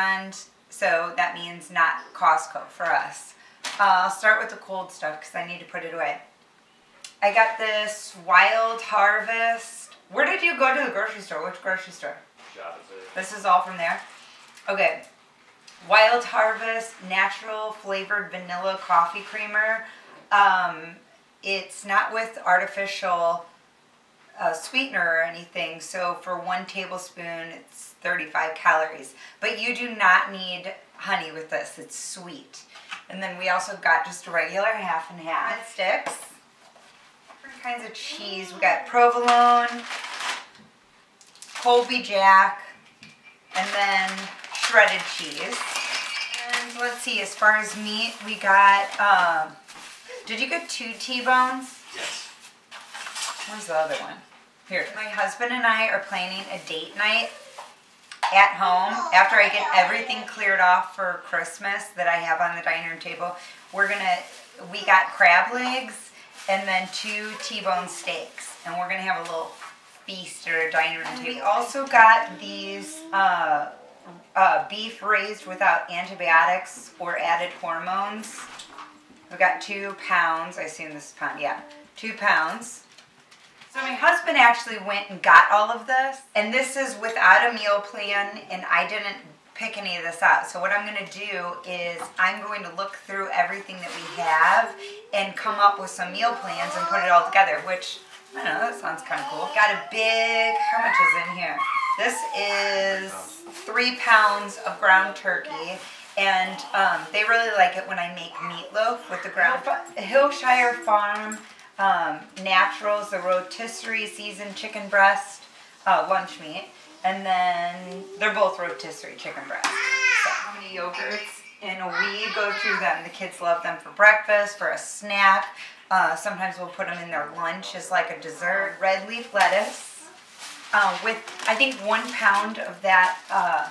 and so that means not Costco for us. Uh, I'll start with the cold stuff because I need to put it away. I got this Wild Harvest. Where did you go to the grocery store? Which grocery store? This is all from there? Okay. Wild Harvest Natural Flavored Vanilla Coffee Creamer. Um, it's not with artificial uh, sweetener or anything, so for one tablespoon it's 35 calories. But you do not need honey with this, it's sweet. And then we also got just a regular half and half sticks. Different kinds of cheese. We got provolone, Colby Jack, and then shredded cheese. And let's see, as far as meat, we got, um, did you get two T-bones? Where's the other one? Here. My husband and I are planning a date night at home after I get everything cleared off for Christmas that I have on the dining room table. We're gonna, we got crab legs and then two T-bone steaks. And we're gonna have a little feast at our dining room table. We also got these uh, uh, beef raised without antibiotics or added hormones. We got two pounds. I assume this is pound. Yeah, two pounds. So my husband actually went and got all of this, and this is without a meal plan, and I didn't pick any of this out. So what I'm going to do is I'm going to look through everything that we have and come up with some meal plans and put it all together, which, I don't know, that sounds kind of cool. Got a big, how much is in here? This is three pounds of ground turkey. And um, they really like it when I make meatloaf with the ground. Hillshire Farm um, Naturals, the rotisserie seasoned chicken breast, uh, lunch meat. And then they're both rotisserie chicken breast. So how many yogurts? And we go through them. The kids love them for breakfast, for a snack. Uh, sometimes we'll put them in their lunch as like a dessert. Red leaf lettuce uh, with, I think, one pound of that uh,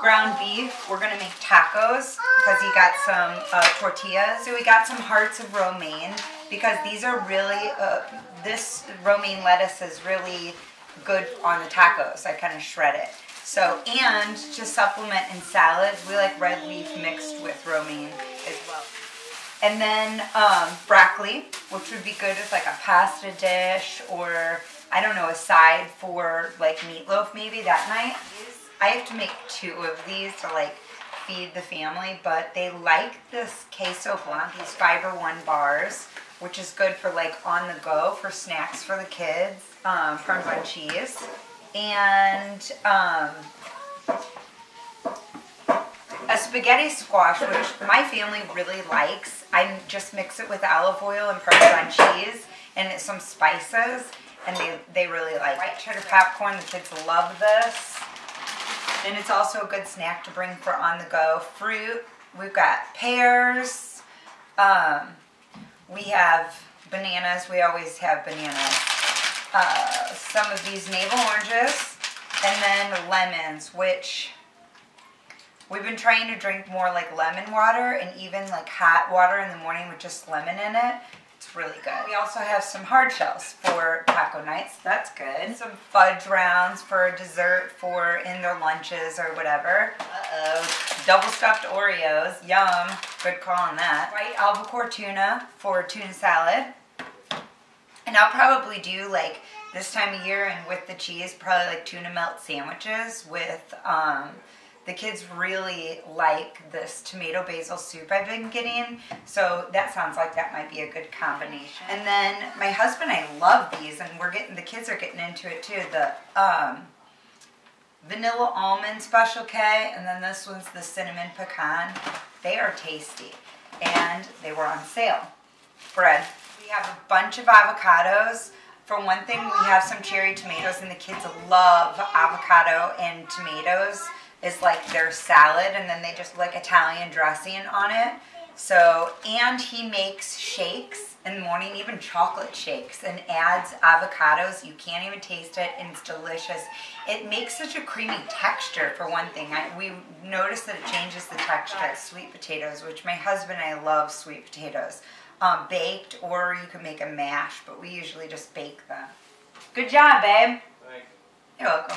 ground beef. We're to make tacos because he got some uh, tortillas. So we got some hearts of romaine because these are really, uh, this romaine lettuce is really good on the tacos. I kind of shred it. So, and to supplement in salads, we like red leaf mixed with romaine as well. And then um, broccoli, which would be good as like a pasta dish or I don't know, a side for like meatloaf maybe that night. I have to make two of these to like feed the family, but they like this queso blanc, these fiber one bars, which is good for like on the go for snacks for the kids, um, Parmesan cheese, and um, a spaghetti squash, which my family really likes. I just mix it with olive oil and Parmesan cheese and some spices and they, they really like White cheddar popcorn. The kids love this. And it's also a good snack to bring for on the go. Fruit, we've got pears. Um, we have bananas. We always have bananas. Uh, some of these navel oranges. And then lemons, which we've been trying to drink more like lemon water and even like hot water in the morning with just lemon in it really good. We also have some hard shells for taco nights. That's good. Some fudge rounds for dessert for in their lunches or whatever. Uh-oh. Double stuffed Oreos. Yum. Good call on that. White albacore tuna for tuna salad. And I'll probably do like this time of year and with the cheese, probably like tuna melt sandwiches with um, the kids really like this tomato basil soup I've been getting, so that sounds like that might be a good combination. And then my husband I love these, and we're getting the kids are getting into it too. The um, vanilla almond special K, and then this one's the cinnamon pecan. They are tasty, and they were on sale. Bread. We have a bunch of avocados. For one thing, we have some cherry tomatoes, and the kids love avocado and tomatoes is like their salad and then they just like Italian dressing on it. So, and he makes shakes in the morning, even chocolate shakes, and adds avocados. You can't even taste it, and it's delicious. It makes such a creamy texture, for one thing. I, we noticed that it changes the texture. Of sweet potatoes, which my husband and I love sweet potatoes. Um, baked, or you can make a mash, but we usually just bake them. Good job, babe. Thanks. You're welcome.